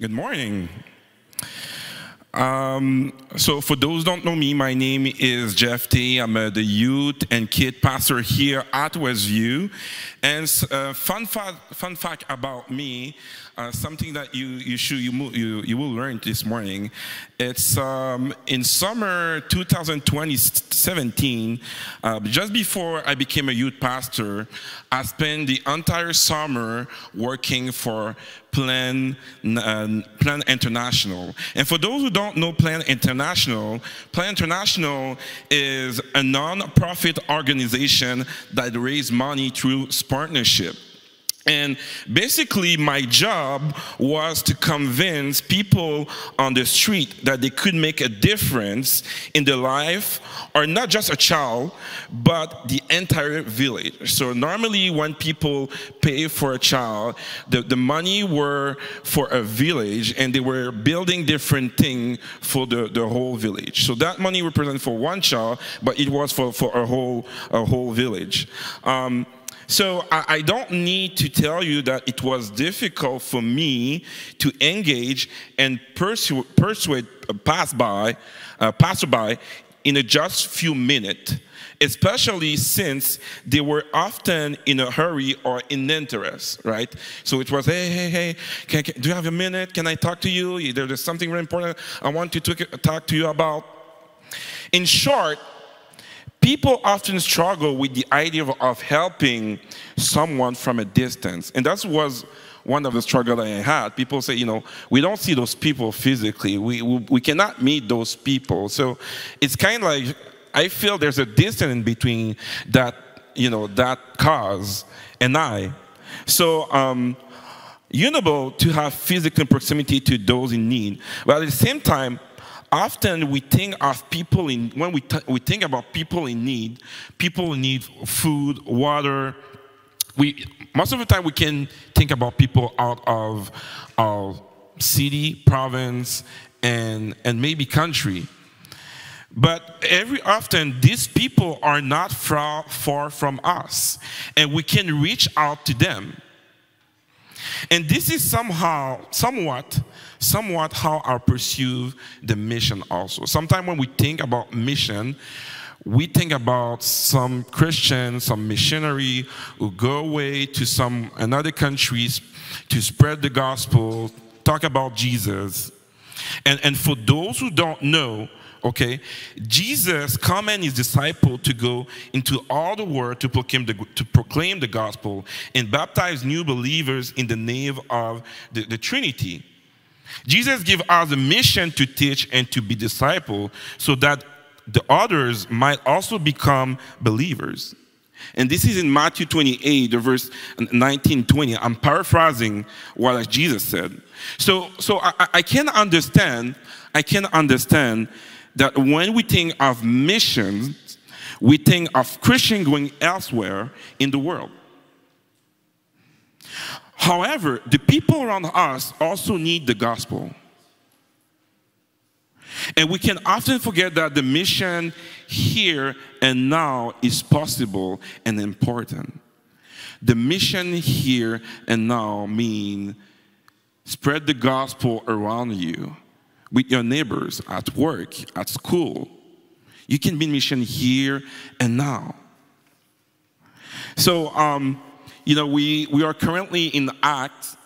Good morning. Um, so, for those who don't know me, my name is Jephté. I'm uh, the youth and kid pastor here at Westview. And uh, fun, fact, fun fact about me, uh, something that you you should you, you you will learn this morning. It's um, in summer 2017, uh, just before I became a youth pastor. I spent the entire summer working for Plan, uh, Plan International. And for those who don't know Plan International, Plan International is a non-profit organization that raises money through partnership. And basically, my job was to convince people on the street that they could make a difference in the life, or not just a child, but the entire village. So normally, when people pay for a child, the, the money were for a village, and they were building different things for the, the whole village. So that money represented for one child, but it was for, for a whole a whole village. Um, so I, don't need to tell you that it was difficult for me to engage and persu persuade a pass-by, uh, passerby in a just few minutes, especially since they were often in a hurry or in interest, right? So it was, hey, hey, hey, can, can, do you have a minute? Can I talk to you? There's something very important I want to talk to you about. In short, people often struggle with the idea of, helping someone from a distance. And that was one of the struggles I had. People say, you know, we don't see those people physically. We, we, we cannot meet those people. So it's kind of like, I feel there's a distance between that, you know, that cause and I. So, um, know, to have physical proximity to those in need, but at the same time, often we think of people in, when we, we think about people in need, people need food, water. We, most of the time we can think about people out of our city, province, and, and maybe country. But every often, these people are not far, far from us, and we can reach out to them. And this is somehow, somewhat, somewhat how I pursue the mission also. Sometimes when we think about mission, we think about some Christian, some missionary who go away to some another countries to spread the gospel, talk about Jesus. And, and for those who don't know, Okay? Jesus commanded his disciple to go into all the world to proclaim the, to proclaim the gospel and baptize new believers in the name of the, the Trinity. Jesus gave us a mission to teach and to be disciple so that the others might also become believers. And this is in Matthew 28, the verse 19, 20. I'm paraphrasing what Jesus said. So, so I, I can understand, I can understand that when we think of missions, we think of Christian going elsewhere in the world. However, the people around us also need the gospel. And we can often forget that the mission here and now is possible and important. The mission here and now mean spread the gospel around you with your neighbors, at work, at school. You can be mission here and now. So, um, you know, we, we are currently in Acts,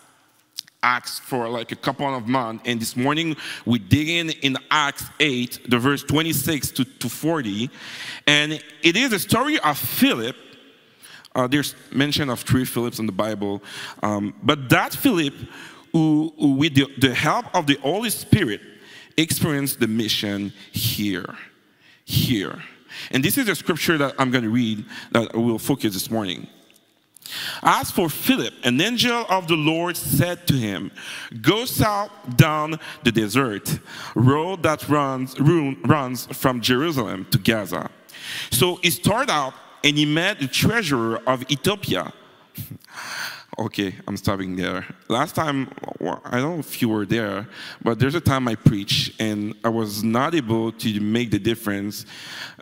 Acts for like a couple of months, and this morning we dig in in Acts 8, the verse 26 to, to 40, and it is a story of Philip. Uh, there's mention of three Philips in the Bible, um, but that Philip, who, who with the, the help of the Holy Spirit, experience the mission here. Here. And this is a scripture that I'm going to read that we'll focus this morning. As for Philip, an angel of the Lord said to him, Go south down the desert, road that runs, runs from Jerusalem to Gaza. So he started out and he met the treasurer of Ethiopia Okay, I'm stopping there. Last time, I don't know if you were there, but there's a time I preached and I was not able to make the difference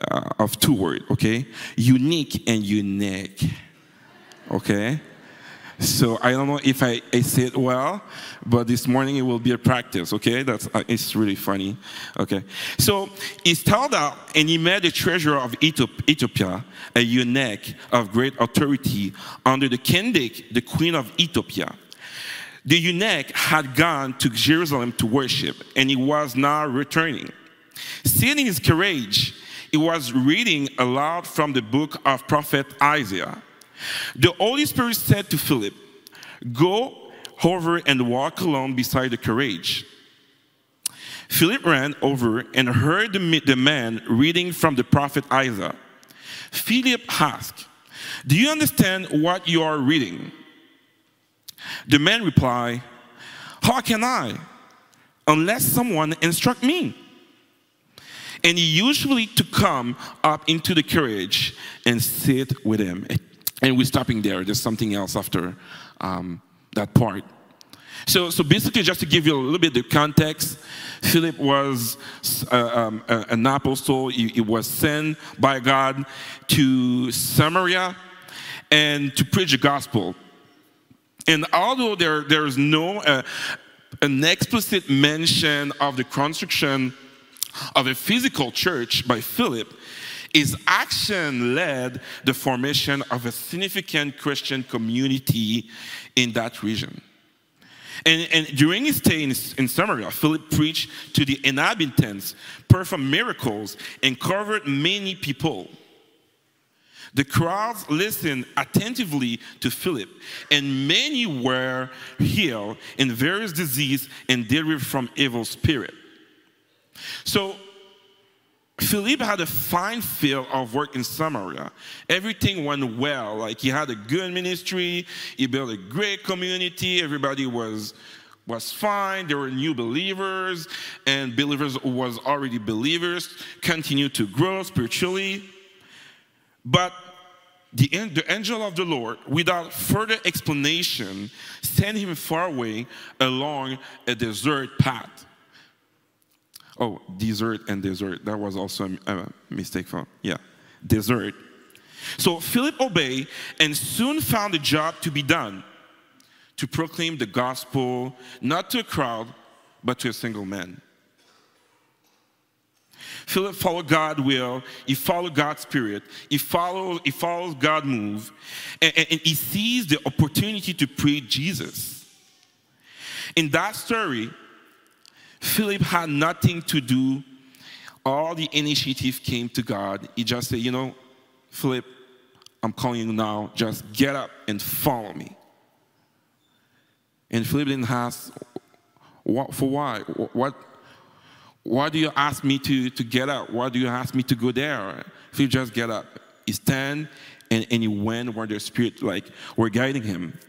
uh, of two words, okay? Unique and unique, okay? So I don't know if I, I say it well, but this morning it will be a practice, okay? That's uh, it's really funny. Okay. So he started out and he met the treasurer of Ethiopia, a eunuch of great authority under the Candace, the queen of Ethiopia. The eunuch had gone to Jerusalem to worship, and he was now returning. Seeing his courage, he was reading aloud from the book of prophet Isaiah. The Holy Spirit said to Philip, Go over and walk along beside the carriage. Philip ran over and heard the man reading from the prophet Isaiah. Philip asked, Do you understand what you are reading? The man replied, How can I, unless someone instruct me? And he usually to come up into the carriage and sit with him. And we're stopping there. There's something else after um, that part. So, so basically, just to give you a little bit of context, Philip was uh, um, an apostle. He, he, was sent by God to Samaria and to preach the gospel. And although there, there's no uh, an explicit mention of the construction of a physical church by Philip, his action led the formation of a significant Christian community in that region. And, and, during his stay in, in, Samaria, Philip preached to the inhabitants, performed miracles, and covered many people. The crowds listened attentively to Philip, and many were healed in various diseases and delivered from evil spirit. So Philip had a fine field of work in Samaria. Everything went well. Like he had a good ministry, he built a great community, everybody was was fine. There were new believers, and believers was already believers continued to grow spiritually. But the, the angel of the Lord, without further explanation, sent him far away along a desert path. Oh, desert and desert. That was also a, mistake for, yeah, desert. So Philip obeyed and soon found a job to be done to proclaim the gospel, not to a crowd, but to a single man. Philip followed God's will, he followed God's spirit, he follows, he follows God's move, and, and he sees the opportunity to preach Jesus. In that story, Philip had nothing to do. All the initiative came to God. He just said, You know, Philip, I'm calling you now. Just get up and follow me. And Philip didn't ask, what, For why? What, why do you ask me to, to get up? Why do you ask me to go there? Philip just get up. He stand and, and he went where the Spirit like were guiding him.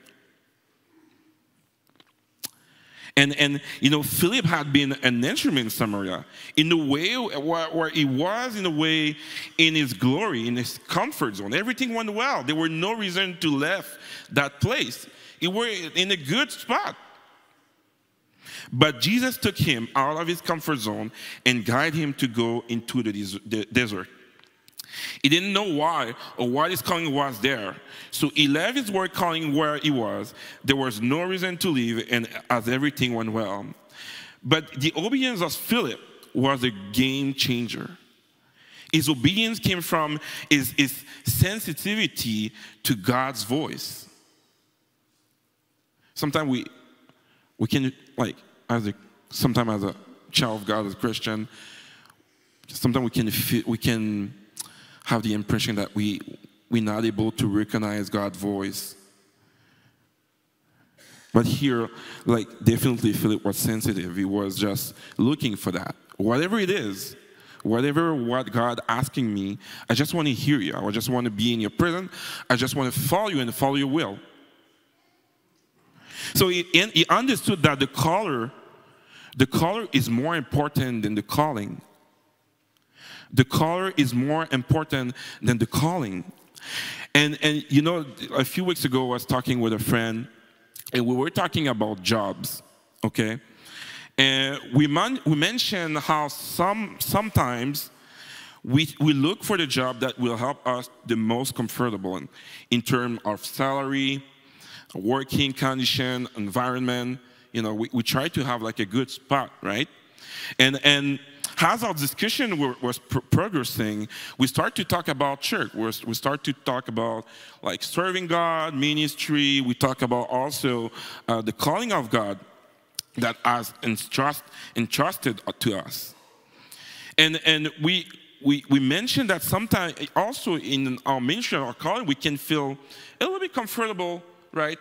And, and you know, Philip had been an instrument in Samaria in the way where, where he was, in a way, in his glory, in his comfort zone. Everything went well. There were no reason to leave that place. He were in a good spot. But Jesus took him out of his comfort zone and guided him to go into the desert. He didn't know why or why his calling was there. So he left his work calling where he was. There was no reason to leave, and as everything went well. But the obedience of Philip was a game changer. His obedience came from his, his sensitivity to God's voice. Sometimes we we can like as a sometimes as a child of God, as a Christian, sometimes we can we can have the impression that we, we're not able to recognize God's voice. But here, like, definitely Philip was sensitive. He was just looking for that. Whatever it is, whatever what God asking me, I just want to hear you. I just want to be in your presence. I just want to follow you and follow your will. So he, he understood that the caller, the caller is more important than the calling. The color is more important than the calling. And, and you know, a few weeks ago, I was talking with a friend, and we were talking about jobs, okay? And we, we mentioned how some, sometimes we, we look for the job that will help us the most comfortable in, in terms of salary, working condition, environment. You know, we, we try to have like a good spot, right? And, and as our discussion was progressing, we start to talk about church. we start to talk about like serving God, ministry. We talk about also uh, the calling of God that has entrust, entrusted to us. And, and we, we, we mentioned that sometimes also in our ministry, our calling, we can feel a little bit comfortable, right?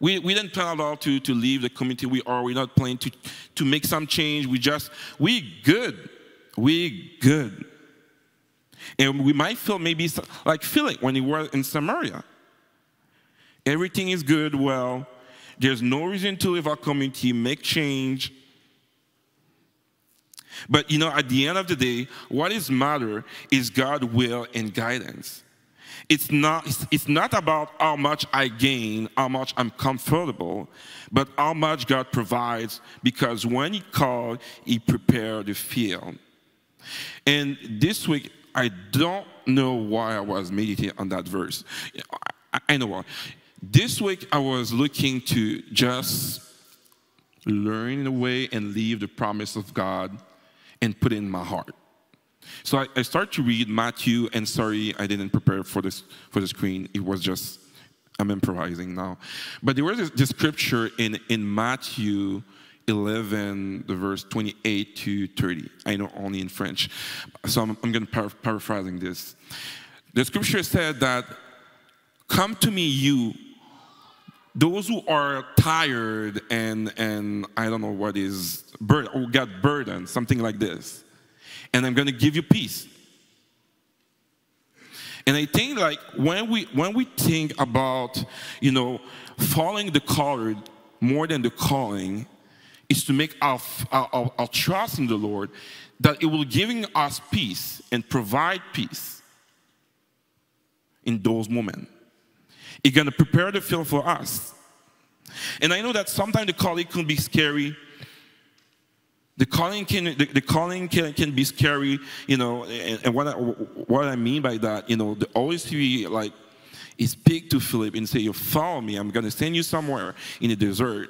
We, we didn't plan at all to, to leave the community we are. We're not planning to, to make some change. We just, we good. We good. And we might feel maybe like Philip when he was in Samaria. Everything is good, well. There's no reason to leave our community, make change. But you know, at the end of the day, what is matter is God's will and guidance it's not, it's not about how much I gain, how much I'm comfortable, but how much God provides because when He called, He prepared the field. And this week, I don't know why I was meditating on that verse. I, I know why. This week, I was looking to just learn in a way and leave the promise of God and put it in my heart. So I, I start to read Matthew, and sorry, I didn't prepare for this for the screen. It was just I'm improvising now. But there was this, this scripture in in Matthew 11, the verse 28 to 30. I know only in French, so I'm, I'm going to par- paraphrasing this. The scripture said that, "Come to me, you." Those who are tired and and I don't know what is or got burden, something like this and I'm going to give you peace. And I think like when we when we think about you know following the caller more than the calling is to make our, our, our trust in the Lord that it will giving us peace and provide peace in those moments. It's going to prepare the field for us. And I know that sometimes the calling can be scary the calling can the, the calling can, can be scary, you know, and, and, what I, what I mean by that, you know, the always be like is speak to Philip and say, "You follow me. I'm gonna send you somewhere in the desert."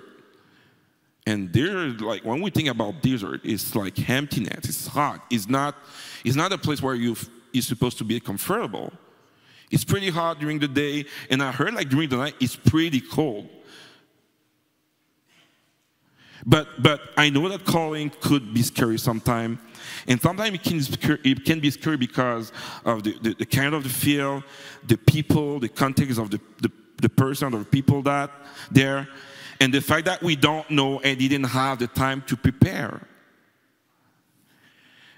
And there, like when we think about desert, it's like emptiness. It's hot. It's not. It's not a place where you you're supposed to be comfortable. It's pretty hot during the day, and I heard like during the night it's pretty cold. But, but I know that calling could be scary sometimes. And sometimes it can, it can be scary because of the, the, the, kind of the feel, the people, the context of the, the, the person or people that there, and the fact that we don't know and didn't have the time to prepare.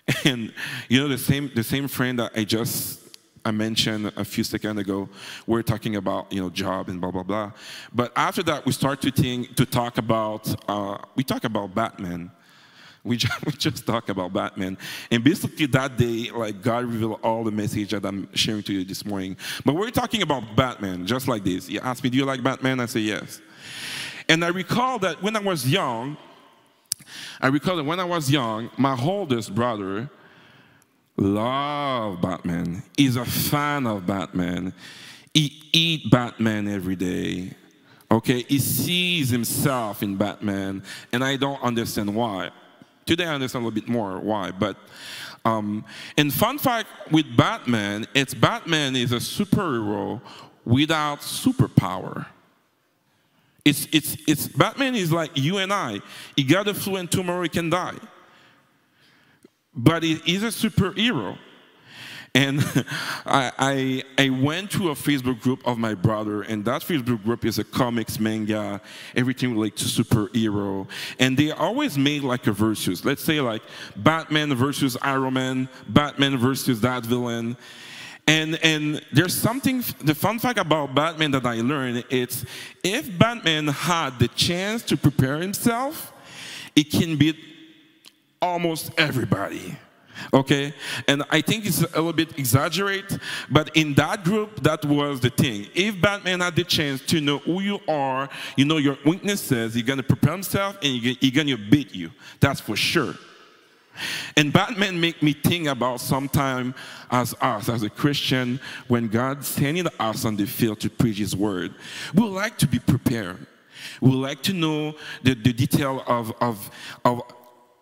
And you know, the same, the same friend that I just I mentioned a few seconds ago, we're talking about you know job and blah blah blah. But after that, we start to think to talk about uh, we talk about Batman. We just, we just talk about Batman, and basically that day, like God revealed all the message that I'm sharing to you this morning. But we're talking about Batman, just like this. You ask me, "Do you like Batman?" I say yes. And I recall that when I was young, I recall that when I was young, my oldest brother love Batman. He's a fan of Batman. He eat Batman every day. Okay, he sees himself in Batman, and I don't understand why. Today I understand a little bit more why, but um, and fun fact with Batman, it's Batman is a superhero without superpower. It's, it's, it's Batman is like you and I. He got a flu and tomorrow he can die but he is a superhero. And I, I, I, went to a Facebook group of my brother, and that Facebook group is a comics, manga, everything related to superhero. And they always made like a versus. Let's say like Batman versus Iron Man, Batman versus that villain. And, and there's something, the fun fact about Batman that I learned, it's if Batman had the chance to prepare himself, it can be almost everybody. Okay? And I think it's a little bit exaggerate, but in that group, that was the thing. If Batman had the chance to know who you are, you know your weaknesses, he's gonna prepare himself and he's gonna beat you. That's for sure. And Batman make me think about sometime as us, as a Christian, when God sending us on the field to preach His word, we like to be prepared. We like to know the, the detail of, of, of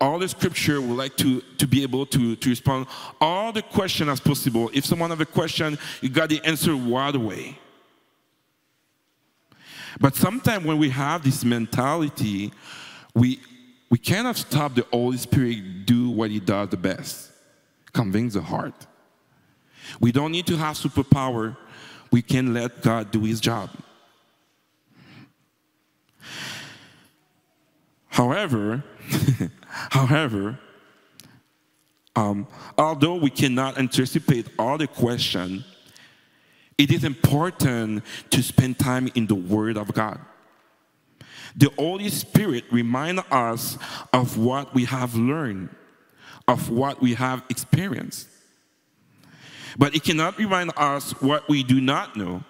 all the scripture. would like to, to be able to, to respond all the question as possible. If someone have a question, you got the answer right away. But sometimes when we have this mentality, we, we cannot stop the Holy Spirit do what he does the best, convince the heart. We don't need to have superpower. We can let God do his job. However, however, um, although we cannot anticipate all the questions, it is important to spend time in the Word of God. The Holy Spirit reminds us of what we have learned, of what we have experienced. But it cannot remind us what we do not know.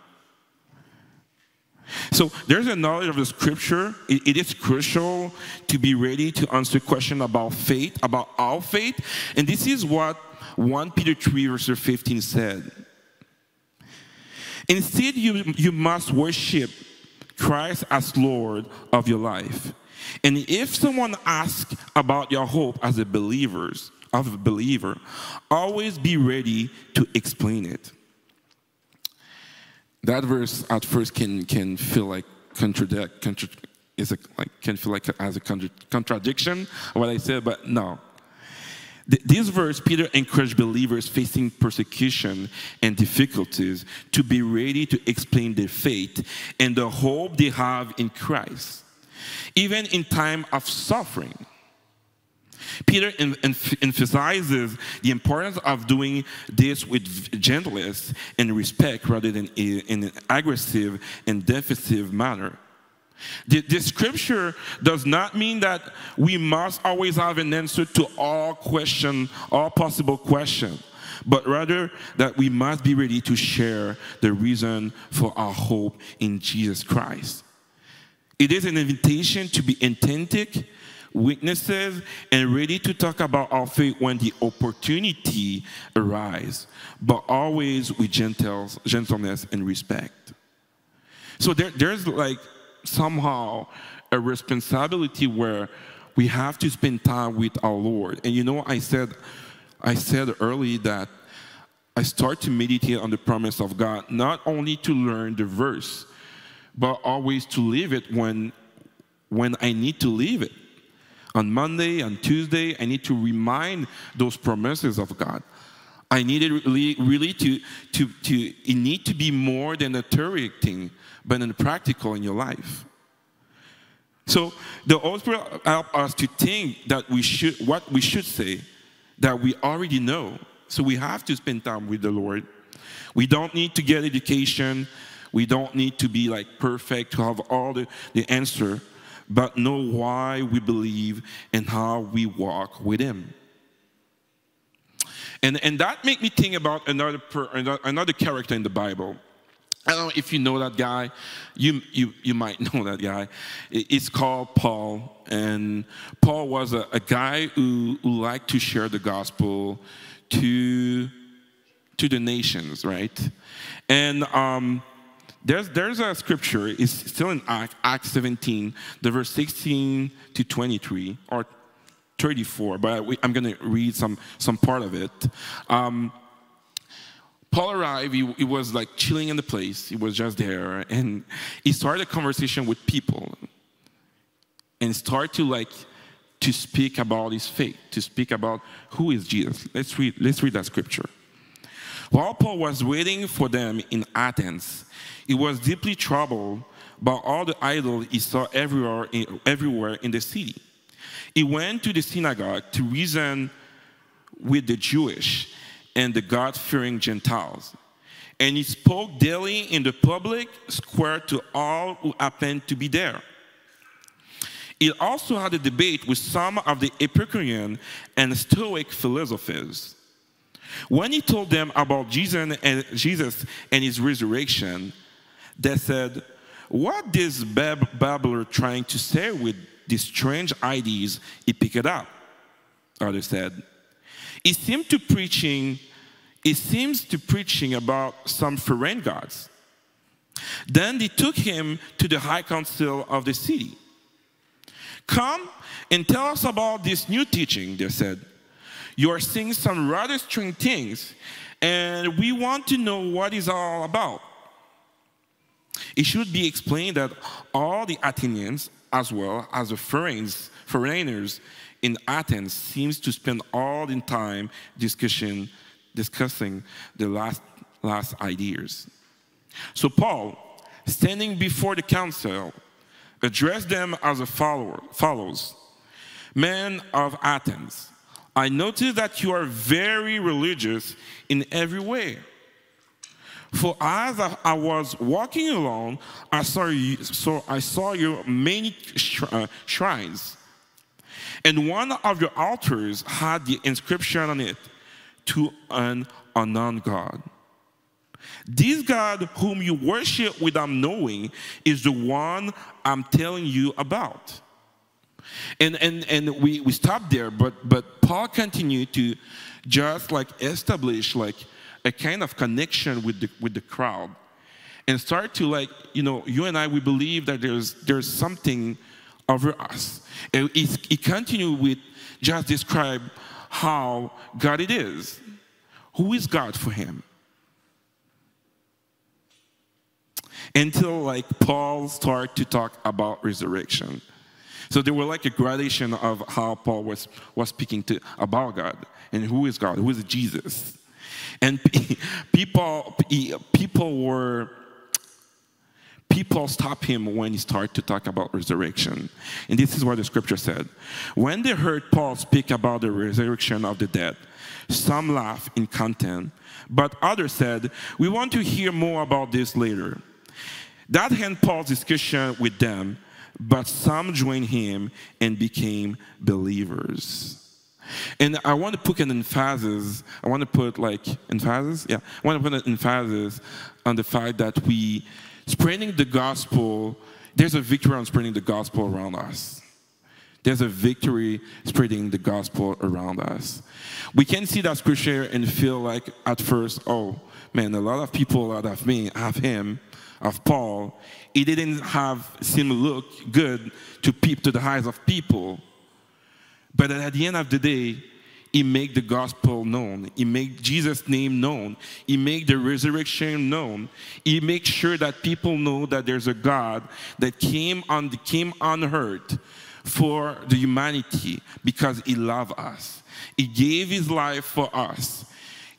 So there's a knowledge of the scripture. it, it is crucial to be ready to answer questions about faith, about our faith. And this is what 1 Peter 3, verse 15 said. Instead, you, you must worship Christ as Lord of your life. And if someone asks about your hope as a believers, of a believer, always be ready to explain it. That verse at first can can feel like contradict, contra, is a, like can feel like as a contra, contradiction what I said, but no. This verse, Peter encouraged believers facing persecution and difficulties to be ready to explain their faith and the hope they have in Christ, even in time of suffering. Peter emphasizes the importance of doing this with gentleness and respect rather than in an aggressive and defensive manner. The, the, scripture does not mean that we must always have an answer to all question, all possible questions, but rather that we must be ready to share the reason for our hope in Jesus Christ. It is an invitation to be authentic, witnesses, and ready to talk about our faith when the opportunity arises, but always with gentleness and respect. So there, there's like somehow a responsibility where we have to spend time with our Lord. And you know, I said, I said early that I start to meditate on the promise of God, not only to learn the verse, but always to live it when, when I need to live it. On Monday, on Tuesday, I need to remind those promises of God. I needed really, really to, to, to, it need to be more than a theory thing, but in practical in your life. So the Holy Spirit help us to think that we should, what we should say, that we already know. So we have to spend time with the Lord. We don't need to get education. We don't need to be like perfect to have all the, the answer, but know why we believe and how we walk with Him. And, and that made me think about another, per, another character in the Bible. I don't know if you know that guy. You, you, you might know that guy. It's called Paul. And Paul was a, a guy who, who liked to share the gospel to, to the nations, right? And um, there's, there's a scripture, it's still in Acts 17, the verse 16 to 23, or 34, but we, I'm going to read some, some part of it. Um, Paul arrived, he, he, was like chilling in the place, he was just there, and he started a conversation with people and started to like to speak about his faith, to speak about who is Jesus. Let's read, let's read that scripture. While Paul was waiting for them in Athens, he was deeply troubled by all the idols he saw everywhere in, everywhere in the city. He went to the synagogue to reason with the Jewish and the God fearing Gentiles. And he spoke daily in the public square to all who happened to be there. He also had a debate with some of the Epicurean and Stoic philosophers. When he told them about Jesus and, Jesus and his resurrection, they said, What is Bab- Babbler trying to say with these strange ideas he picked up? others said. He seemed to preaching, he seems to preaching about some foreign gods. Then they took him to the high council of the city. Come and tell us about this new teaching, they said. You are saying some rather strange things, and we want to know what it's all about. It should be explained that all the Athenians, as well as the foreigners, foreigners in Athens, seems to spend all the time discussion, discussing the last, last ideas. So Paul, standing before the council, addressed them as follower, follows. Men of Athens, I notice that you are very religious in every way. For as I, was walking along, I saw, you, so I saw your many uh, shrines. And one of your altars had the inscription on it, to an unknown God. This God whom you worship without knowing is the one I'm telling you about. And, and, and we, we stopped there, but, but Paul continued to just like establish like a kind of connection with the, with the crowd and start to like, you know, you and I, we believe that there's, there's something over us. And he, he continued with just describe how God it is. Who is God for him? Until like Paul started to talk about resurrection. So there were like a gradation of how Paul was, was speaking to about God and who is God, who is Jesus. And people, people were people stopped him when he started to talk about resurrection. And this is what the scripture said. When they heard Paul speak about the resurrection of the dead, some laughed in content, but others said, We want to hear more about this later. That ended Paul's discussion with them, but some joined him and became believers. And I want to put an emphasis, I want to put like emphasis, yeah, I want to put an emphasis on the fact that we spreading the gospel, there's a victory on spreading the gospel around us. There's a victory spreading the gospel around us. We can see that scripture and feel like at first, oh man, a lot of people out of me have him, of Paul. It didn't have seem look good to peep to the eyes of people. But at the end of the day, he make the gospel known. He make Jesus' name known. He make the resurrection known. He make sure that people know that there's a God that came on came on earth for the humanity because he loved us. He gave his life for us.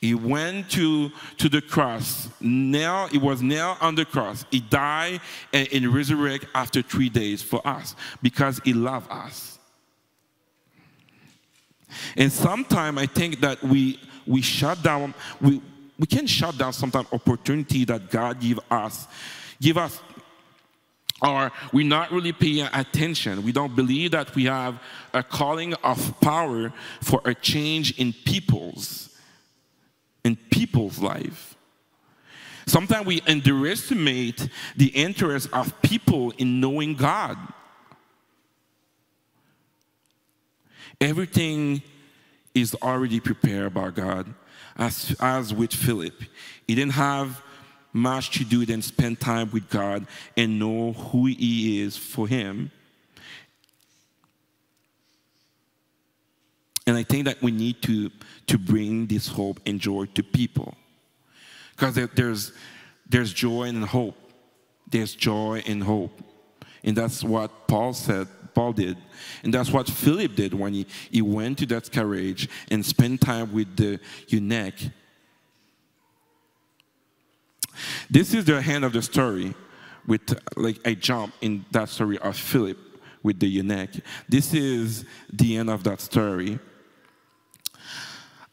He went to, to the cross. Now he was nailed on the cross. He died and, and resurrected after three days for us because he loved us. And sometimes I think that we we shut down, we, we can shut down sometimes opportunity that God give us, give us, or we're not really paying attention. We don't believe that we have a calling of power for a change in people's, in people's life. Sometimes we underestimate the interest of people in knowing God. Everything is already prepared by God, as, as with Philip. He didn't have much to do than spend time with God and know who He is for him. And I think that we need to, to bring this hope and joy to people. Because there's, there's joy and hope. There's joy and hope. And that's what Paul said Paul did. And that's what Philip did when he, he went to that carriage and spent time with the eunuch. This is the end of the story with like a jump in that story of Philip with the eunuch. This is the end of that story.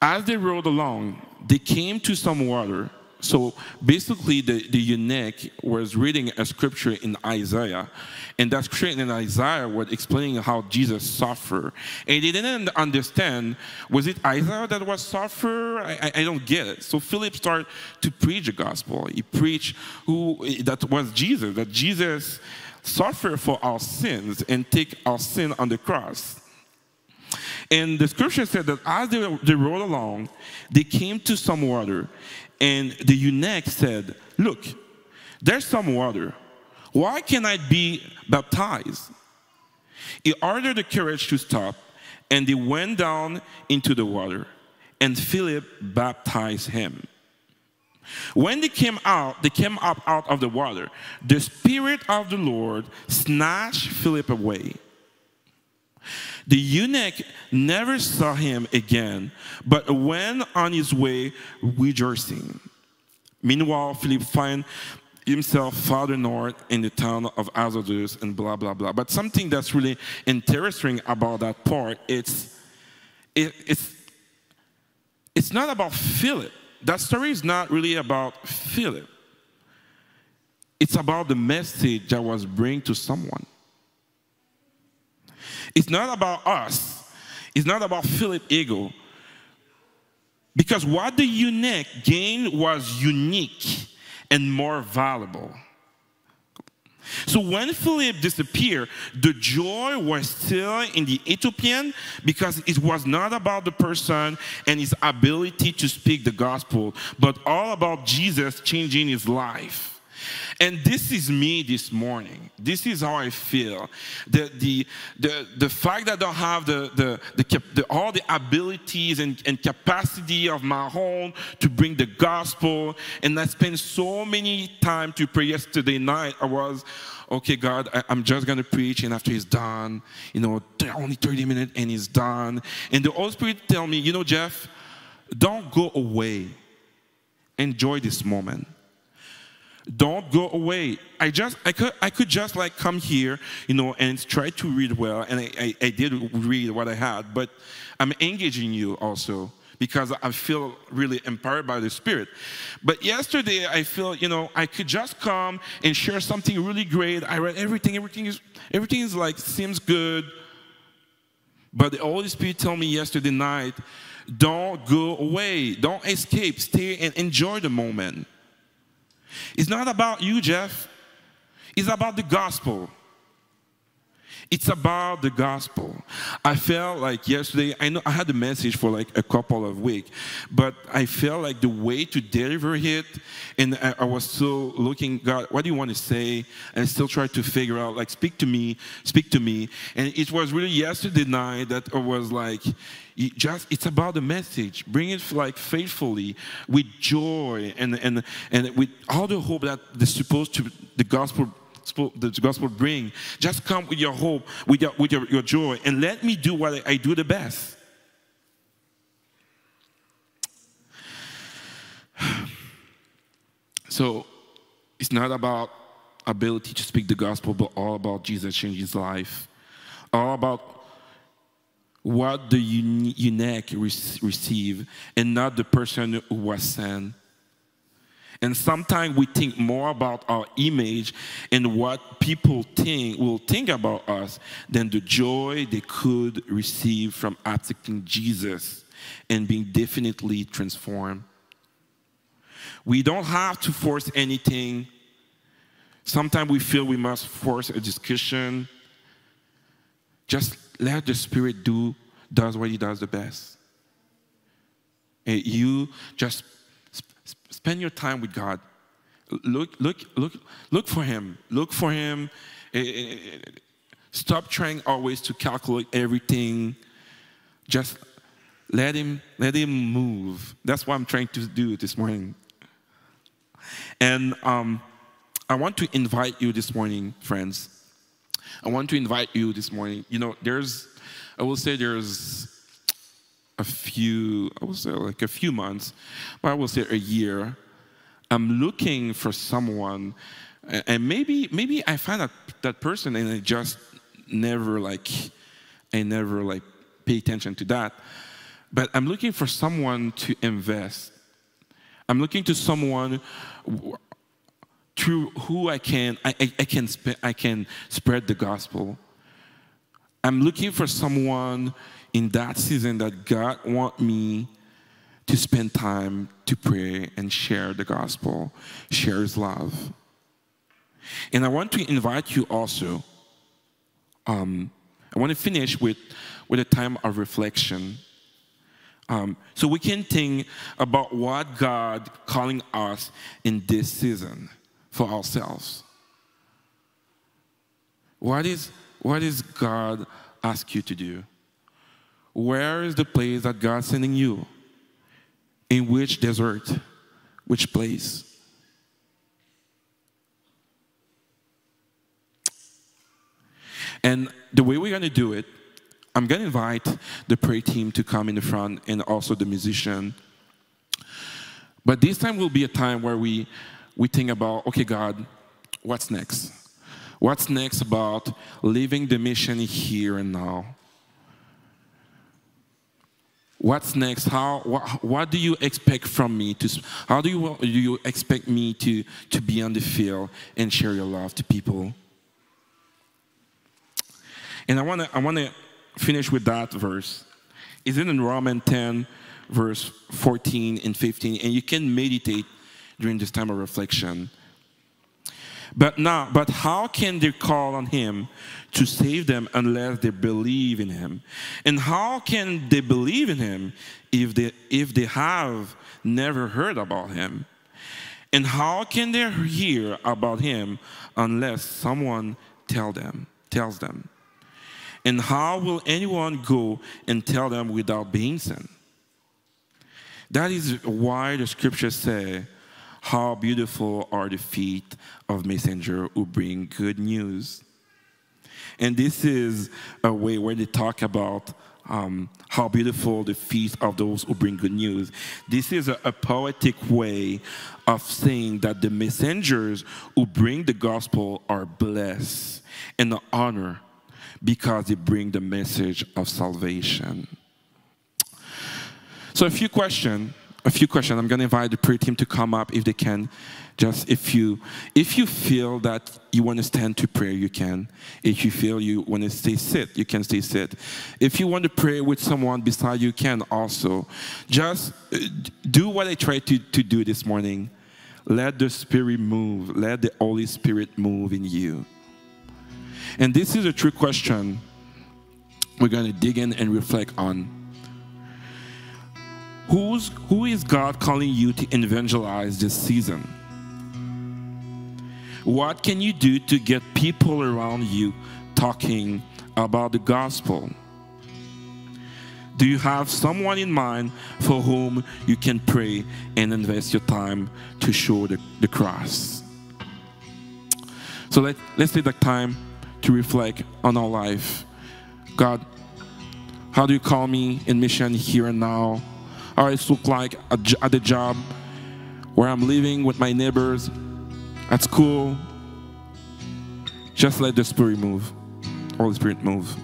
As they rode along, they came to some water so basically, the, the eunuch was reading a scripture in Isaiah, and that scripture in Isaiah was explaining how Jesus suffered. And they didn't understand, was it Isaiah that was suffer? I, I, don't get it. So Philip started to preach the gospel. He preached who that was Jesus, that Jesus suffered for our sins and take our sin on the cross. And the scripture said that as they, they rode along, they came to some water, and the eunuch said, Look, there's some water. Why can I be baptized? He ordered the carriage to stop, and they went down into the water, and Philip baptized him. When they came out, they came up out of the water. The Spirit of the Lord snatched Philip away. The eunuch never saw him again, but went on his way rejoicing. Meanwhile, Philip finds himself farther north in the town of Azotus and blah, blah, blah. But something that's really interesting about that part, it's, it, it's, it's not about Philip. That story is not really about Philip. It's about the message that was bring to someone. It's not about us. It's not about Philip ego. Because what the eunuch gained was unique and more valuable. So when Philip disappeared, the joy was still in the Ethiopian because it was not about the person and his ability to speak the gospel, but all about Jesus changing his life. And this is me this morning. This is how I feel. The, the, the, the fact that I don't have the, the, the, the all the abilities and, and capacity of my own to bring the gospel, and I spent so many time to pray yesterday night, I was, okay, God, I, am just going to preach, and after he's done, you know, only 30 minutes, and he's done. And the Holy Spirit tell me, you know, Jeff, don't go away. Enjoy this moment don't go away. I just I could I could just like come here, you know, and try to read well, and I, I, I did read what I had, but I'm engaging you also because I feel really empowered by the Spirit. But yesterday, I feel, you know, I could just come and share something really great. I read everything, everything is, everything is like, seems good. But the Holy Spirit told me yesterday night, don't go away, don't escape, stay and enjoy the moment. It's not about you, Jeff. It's about the gospel. It's about the gospel. I felt like yesterday, I know I had the message for like a couple of weeks, but I felt like the way to deliver it, and I, I was still looking, God, what do you want to say? And still tried to figure out, like, speak to me, speak to me. And it was really yesterday night that I was like, just it's about the message bring it like faithfully with joy and and and with all the hope that the supposed to the gospel the gospel bring. Just come with your hope, with your, with your, your joy, and let me do what I, I do the best. So it's not about ability to speak the gospel, but all about Jesus changing his life. All about what the eunuch receive and not the person who was sent. And sometimes we think more about our image and what people think will think about us than the joy they could receive from accepting Jesus and being definitely transformed. We don't have to force anything. Sometimes we feel we must force a discussion. Just let the Spirit do does what He does the best. And you just Spend your time with God. Look, look, look, look for Him. Look for Him. Eh, eh, eh, stop trying always to calculate everything. Just let Him, let Him move. That's what I'm trying to do this morning. And um, I want to invite you this morning, friends. I want to invite you this morning. You know, there's, I will say there's a few, I will say like a few months, but I will say a year, I'm looking for someone, and maybe maybe I find that that person and I just never like, I never like pay attention to that. But I'm looking for someone to invest. I'm looking to someone through who I can I, I, I can I can spread the gospel. I'm looking for someone in that season that God want me to spend time to pray and share the gospel, share his love. And I want to invite you also um, I want to finish with, with a time of reflection. Um, so we can think about what God calling us in this season for ourselves. What is, what is God ask you to do? Where is the place that God's sending you? In which desert? Which place? And the way we're going to do it, I'm going to invite the prayer team to come in the front and also the musician. But this time will be a time where we, we think about, okay, God, what's next? What's next about living the mission here and now? What's next? How, what, what do you expect from me? To, how do you, do you expect me to, to be on the field and share your love to people? And I want to I wanna finish with that verse. Is it in Romans 10, verse 14 and 15? And you can meditate during this time of reflection. But now, but how can they call on him to save them unless they believe in him? And how can they believe in him if they if they have never heard about him? And how can they hear about him unless someone tell them tells them? And how will anyone go and tell them without being sent? That is why the scriptures say, How beautiful are the feet of messenger who bring good news. And this is a way where they talk about um, how beautiful the feet of those who bring good news. This is a, a, poetic way of saying that the messengers who bring the gospel are blessed and honored because they bring the message of salvation. So a few questions, a few questions. I'm going to invite the prayer team to come up if they can. Just if you if you feel that you want to stand to pray, you can. If you feel you want to stay sit, you can stay sit. If you want to pray with someone beside you, can also. Just uh, do what I tried to, to do this morning. Let the Spirit move. Let the Holy Spirit move in you. And this is a true question we're going to dig in and reflect on. Who's, who is God calling you to evangelize this season? What can you do to get people around you talking about the gospel? Do you have someone in mind for whom you can pray and invest your time to show the, the cross? So let, let's take that time to reflect on our life. God, how do you call me in mission here and now? How it look like at the job where I'm living with my neighbors, at school. Just let the Spirit move. Holy Spirit move.